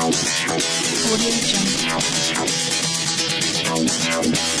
Audio Jungle.